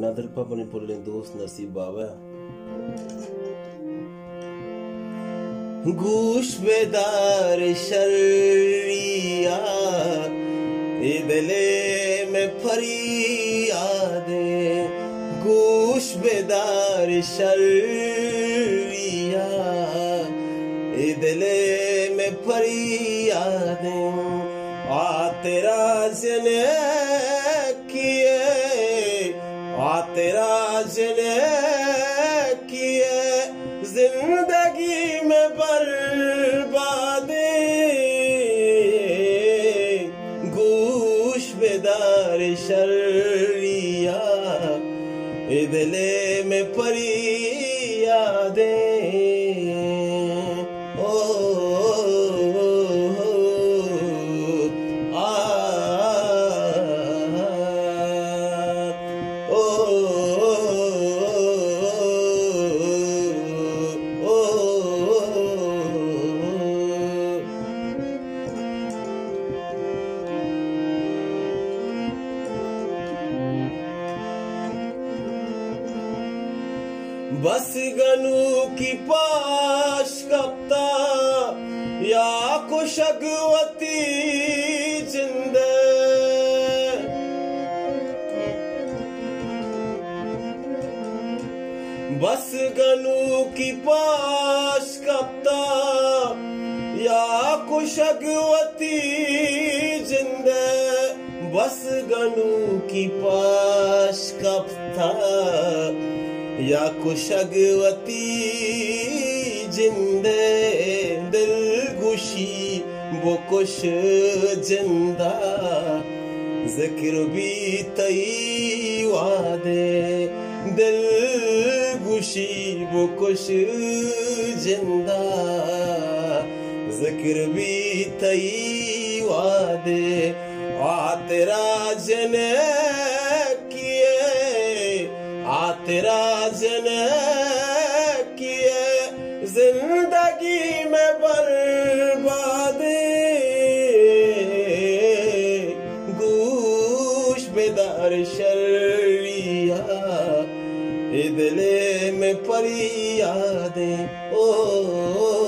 nadir pa Manipurin dost nasib baba. गूश बेदार शरिया इदले में फरियादे गूश बेदार शरिया इदले में फरियादे आ तेरा जने किए तेरा जने किए ज़िंदगी में बर्बादे। गूश बेदार शरिया इदले में परियादे ओ, बस गनु की पाश कप्ता, या कुशगवती जिंद। बस गनु की पाश कप्ता, या कुशगवती जिंद। बस गनु की पाश कप्ता। या कुशगवती जिंदे दिल गुशी, वो कुश ज़िंदा, ज़िक्र भी तई वादे। दिल गुशी, वो कुश ज़िंदा, ज़िक्र भी तई वादे। आ तेरा जने आ तेरा जन किए जिंदगी में बेदार शरिया इदले में परियादे ओ, ओ,